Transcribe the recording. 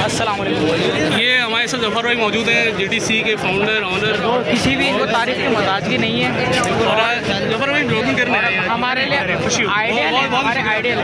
अस्सलाम ये हमारे साथ ज़फ़र भाई मौजूद हैं जीटीसी के फाउंडर ऑनर और किसी भी इनको तारीफ़ की मदाजगी नहीं है। और ज़फ़र भाई ब्लॉगिंग करने आए हमारे लिए आइडियल हमारे आइडियल